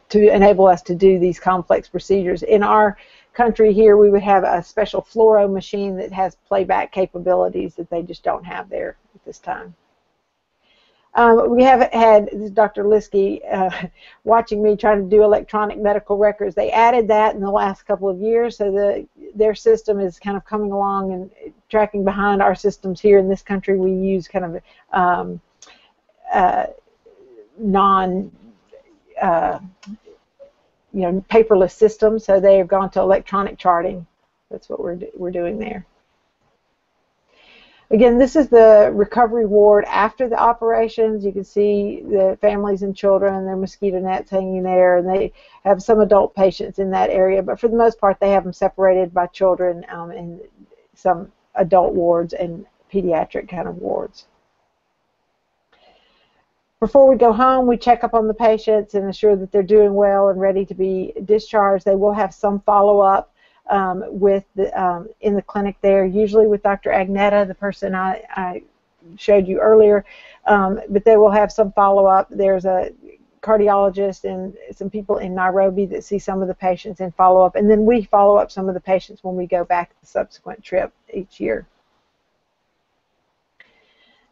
to enable us to do these complex procedures. In our country here, we would have a special fluoro machine that has playback capabilities that they just don't have there at this time. Um, we have had Dr. Liskey uh, watching me trying to do electronic medical records. They added that in the last couple of years, so the, their system is kind of coming along and tracking behind our systems here in this country. We use kind of um, uh, non uh, you know, paperless system, so they have gone to electronic charting. That's what we're, we're doing there. Again, this is the recovery ward after the operations. You can see the families and children, their mosquito nets hanging there, and they have some adult patients in that area, but for the most part, they have them separated by children um, in some adult wards and pediatric kind of wards. Before we go home, we check up on the patients and ensure that they're doing well and ready to be discharged. They will have some follow-up um, with the, um, in the clinic there, usually with Dr. Agneta, the person I, I showed you earlier, um, but they will have some follow-up. There's a cardiologist and some people in Nairobi that see some of the patients and follow up, and then we follow up some of the patients when we go back the subsequent trip each year.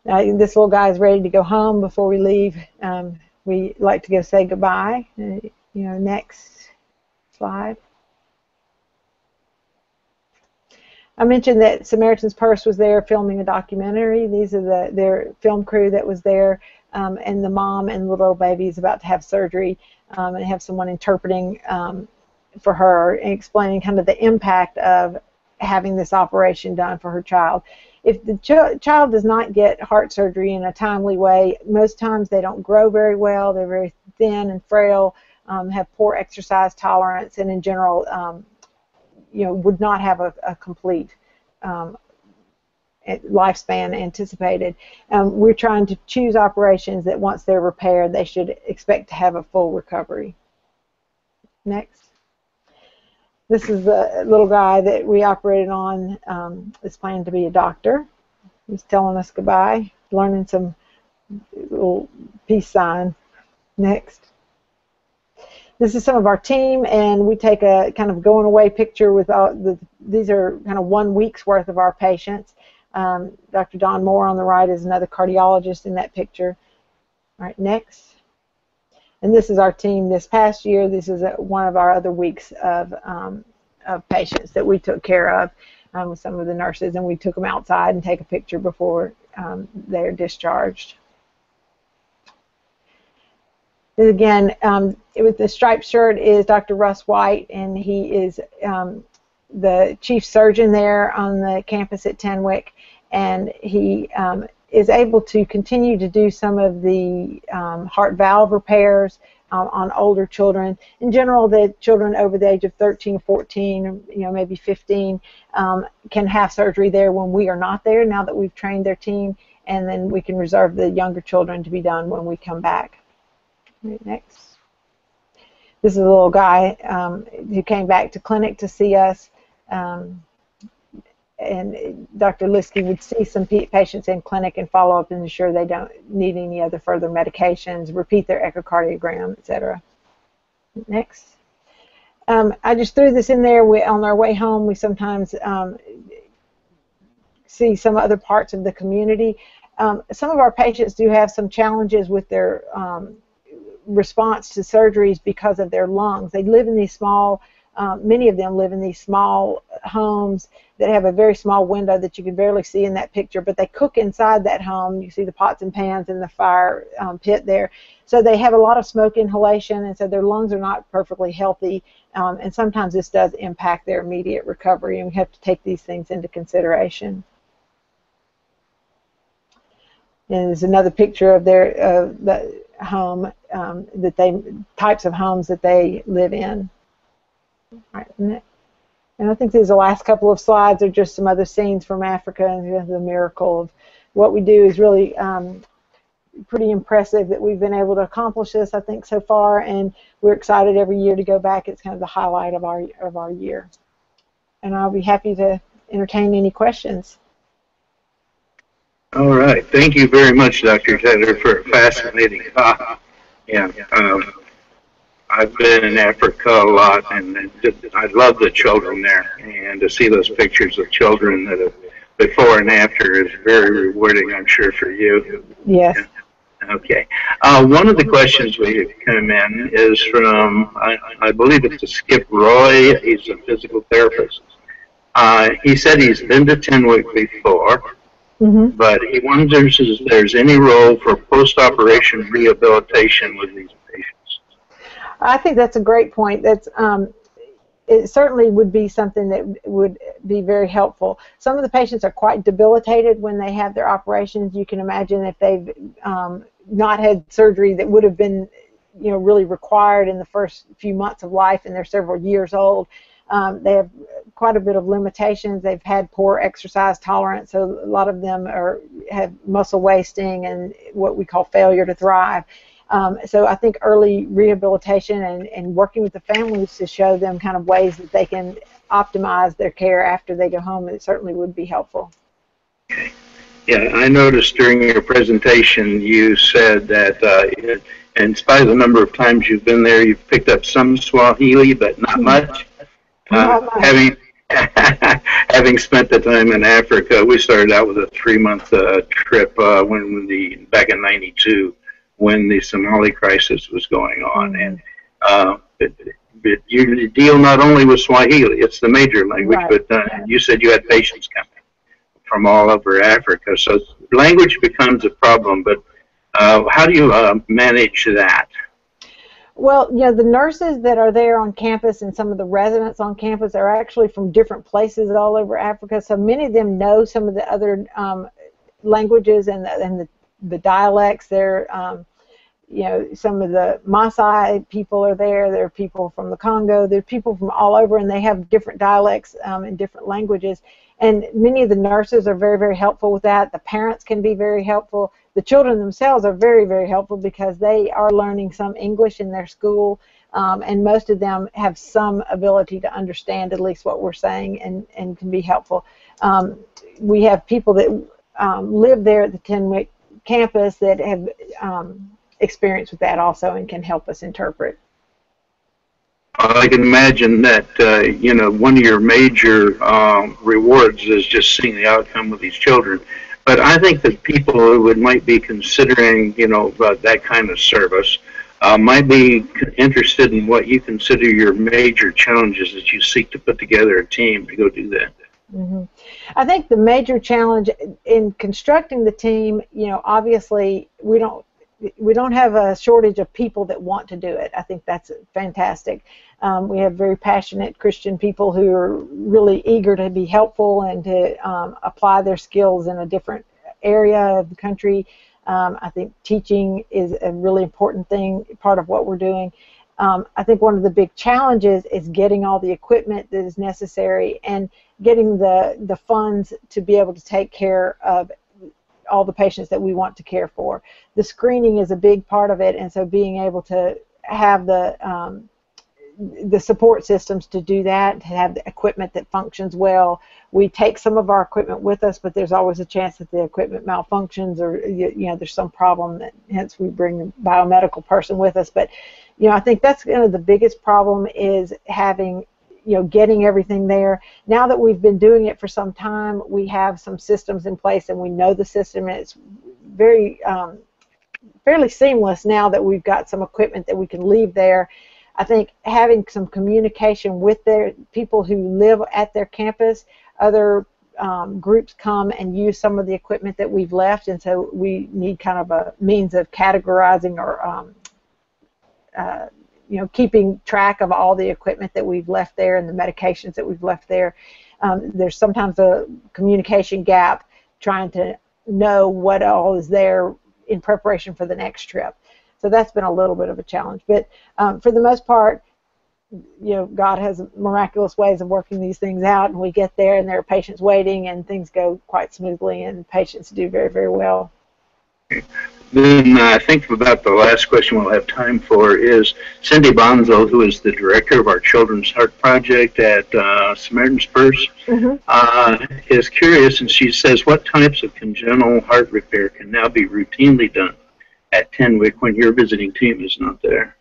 Uh, this little guy is ready to go home before we leave. Um, we like to go say goodbye. Uh, you know, next slide. I mentioned that Samaritan's Purse was there filming a documentary. These are the their film crew that was there, um, and the mom and the little baby is about to have surgery, um, and have someone interpreting um, for her and explaining kind of the impact of having this operation done for her child if the ch- child does not get heart surgery in a timely way, most times they don't grow very well. They're very thin and frail, um, have poor exercise tolerance, and in general, um, you know, would not have a, a complete um, lifespan anticipated. Um, we're trying to choose operations that once they're repaired, they should expect to have a full recovery. Next. This is the little guy that we operated on. Um, is planning to be a doctor. He's telling us goodbye, learning some little peace sign. Next. This is some of our team, and we take a kind of going away picture with all the. These are kind of one week's worth of our patients. Um, Dr. Don Moore on the right is another cardiologist in that picture. All right, next. And this is our team this past year. This is a, one of our other weeks of, um, of patients that we took care of um, with some of the nurses, and we took them outside and take a picture before um, they're discharged. Again, um, with the striped shirt is Dr. Russ White, and he is um, the chief surgeon there on the campus at Tenwek, and he um, is able to continue to do some of the um, heart valve repairs um, on older children. In general, the children over the age of 13, 14, you know, maybe 15 um, can have surgery there when we are not there. Now that we've trained their team, and then we can reserve the younger children to be done when we come back. Next. This is a little guy um, who came back to clinic to see us. Um, and Dr. Liskey would see some patients in clinic and follow up and ensure they don't need any other further medications, repeat their echocardiogram, etc. Next. Um, I just threw this in there. We, on our way home, we sometimes um, see some other parts of the community. Um, some of our patients do have some challenges with their um, response to surgeries because of their lungs. They live in these small um, many of them live in these small homes that have a very small window that you can barely see in that picture, but they cook inside that home. You see the pots and pans in the fire um, pit there. So they have a lot of smoke inhalation, and so their lungs are not perfectly healthy, um, and sometimes this does impact their immediate recovery, and we have to take these things into consideration. And there's another picture of their uh, the home um, that they types of homes that they live in. Right, And I think these the last couple of slides are just some other scenes from Africa and the miracle of what we do is really um, pretty impressive that we've been able to accomplish this, I think, so far, and we're excited every year to go back. It's kind of the highlight of our of our year. And I'll be happy to entertain any questions. All right. Thank you very much, Dr. Taylor, for a fascinating talk. Yeah. Um, I've been in Africa a lot, and I love the children there. And to see those pictures of children that have before and after is very rewarding, I'm sure, for you. Yes. Yeah. Okay. Uh, one of the questions we have come in is from, I, I believe it's a Skip Roy. He's a physical therapist. Uh, he said he's been to Tenwek before, mm-hmm. but he wonders if there's any role for post-operation rehabilitation with these. I think that's a great point. That's um, it certainly would be something that would be very helpful. Some of the patients are quite debilitated when they have their operations. You can imagine if they've um, not had surgery that would have been, you know, really required in the first few months of life, and they're several years old. Um, they have quite a bit of limitations. They've had poor exercise tolerance, so a lot of them are have muscle wasting and what we call failure to thrive. Um, so I think early rehabilitation and, and working with the families to show them kind of ways that they can optimize their care after they go home, it certainly would be helpful. Okay. Yeah, I noticed during your presentation you said that uh, in spite of the number of times you've been there, you've picked up some Swahili, but not much. Uh, not much. Having having spent the time in Africa, we started out with a three-month uh, trip uh, when, when the back in '92 when the Somali crisis was going on, mm-hmm. and uh, it, it, you deal not only with Swahili, it's the major language, right. but uh, you said you had patients coming from all over Africa, so language becomes a problem. But uh, how do you uh, manage that? Well, you know, the nurses that are there on campus and some of the residents on campus are actually from different places all over Africa. So many of them know some of the other um, languages and the, and the, the dialects. They're um, you know, some of the Maasai people are there. There are people from the Congo. There are people from all over, and they have different dialects um, and different languages. And many of the nurses are very, very helpful with that. The parents can be very helpful. The children themselves are very, very helpful because they are learning some English in their school, um, and most of them have some ability to understand at least what we're saying and, and can be helpful. Um, we have people that um, live there at the Tenwek campus that have um, experience with that also and can help us interpret. I can imagine that uh, you know one of your major um, rewards is just seeing the outcome of these children. But I think that people who would might be considering you know uh, that kind of service uh, might be interested in what you consider your major challenges as you seek to put together a team to go do that. Mm-hmm. I think the major challenge in constructing the team, you know, obviously we don't we don't have a shortage of people that want to do it. I think that's fantastic. Um, we have very passionate Christian people who are really eager to be helpful and to um, apply their skills in a different area of the country. Um, I think teaching is a really important thing, part of what we're doing. Um, I think one of the big challenges is getting all the equipment that is necessary and getting the, the funds to be able to take care of all the patients that we want to care for. The screening is a big part of it, and so being able to have the um, the support systems to do that, to have the equipment that functions well. We take some of our equipment with us, but there's always a chance that the equipment malfunctions or you, you know there's some problem. That, hence, we bring the biomedical person with us. But you know, I think that's kind of the biggest problem is having you know, getting everything there. Now that we've been doing it for some time, we have some systems in place, and we know the system. It's very um, fairly seamless now that we've got some equipment that we can leave there. I think having some communication with their people who live at their campus, other um, groups come and use some of the equipment that we've left, and so we need kind of a means of categorizing or um, uh, you know, keeping track of all the equipment that we've left there and the medications that we've left there. Um, there's sometimes a communication gap trying to know what all is there in preparation for the next trip. So that's been a little bit of a challenge. But um, for the most part, you know, God has miraculous ways of working these things out, and we get there, and there are patients waiting, and things go quite smoothly, and patients do very, very well. Then uh, I think about the last question we'll have time for is Cindy Bonzo, who is the director of our Children's Heart Project at uh, Samaritan's Purse, Mm-hmm. uh, is curious, and she says, what types of congenital heart repair can now be routinely done at Tenwick when your visiting team is not there?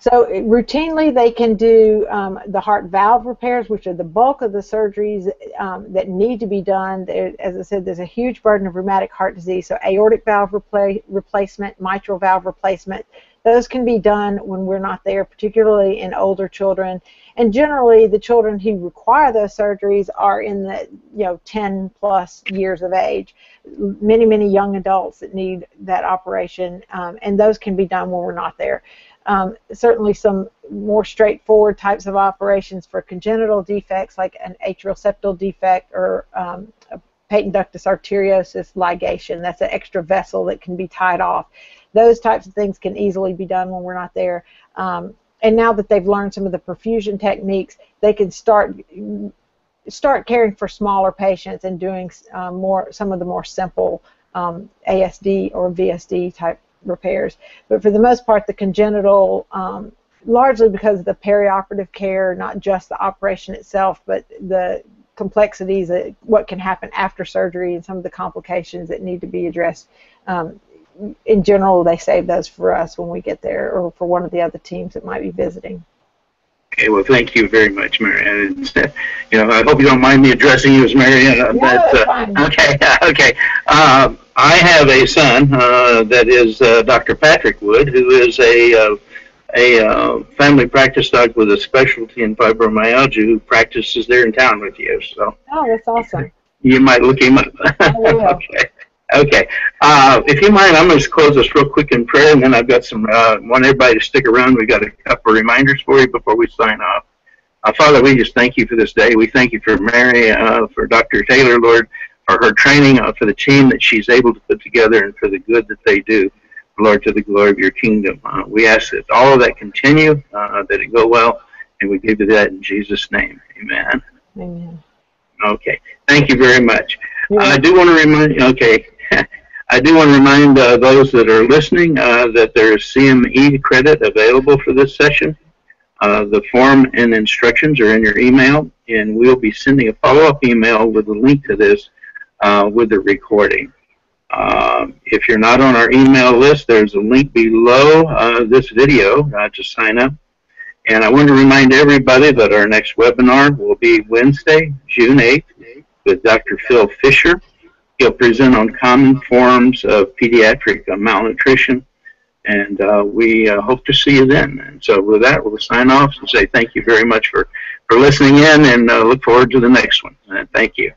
So routinely, they can do um, the heart valve repairs, which are the bulk of the surgeries um, that need to be done. There, as I said, there's a huge burden of rheumatic heart disease. So aortic valve repla- replacement, mitral valve replacement, those can be done when we're not there, particularly in older children. And generally, the children who require those surgeries are in the you know 10 plus years of age. Many, many young adults that need that operation, um, and those can be done when we're not there. Um, certainly some more straightforward types of operations for congenital defects like an atrial septal defect or um, patent ductus arteriosus ligation. That's an extra vessel that can be tied off. Those types of things can easily be done when we're not there. Um, and now that they've learned some of the perfusion techniques, they can start start caring for smaller patients and doing um, more some of the more simple um, ASD or VSD type repairs. But for the most part, the congenital, um, largely because of the perioperative care, not just the operation itself, but the complexities, of what can happen after surgery, and some of the complications that need to be addressed. Um, in general, they save those for us when we get there, or for one of the other teams that might be visiting. Okay, well, thank you very much, Marianne. It's, uh, you know, I hope you don't mind me addressing you as Marianne. No, but, uh. Okay, okay. Uh, I have a son uh, that is uh, Dr. Patrick Wood, who is a uh, a uh, family practice doc with a specialty in fibromyalgia who practices there in town with you. So Oh, that's awesome. you might look him up. okay. Okay. Uh, if you mind, I'm going to close this real quick in prayer, and then I've got some. Uh, want everybody to stick around. We've got a couple of reminders for you before we sign off. Uh, Father, we just thank you for this day. We thank you for Mary, uh, for Dr. Taylor, Lord, for her training, uh, for the team that she's able to put together, and for the good that they do, Lord, to the glory of your kingdom. Uh, we ask that all of that continue, uh, that it go well, and we give you that in Jesus' name. Amen. Amen. Okay. Thank you very much. You're I do want to remind. you, Okay. I do want to remind uh, those that are listening uh, that there is CME credit available for this session. Uh, the form and instructions are in your email, and we'll be sending a follow-up email with a link to this uh, with the recording. Um, if you're not on our email list, there's a link below uh, this video uh, to sign up. And I want to remind everybody that our next webinar will be Wednesday, June 8th, with Dr. Phil Fisher. He'll present on common forms of pediatric uh, malnutrition, and uh, we uh, hope to see you then. And so, with that, we'll sign off and say thank you very much for, for listening in, and uh, look forward to the next one. Thank you.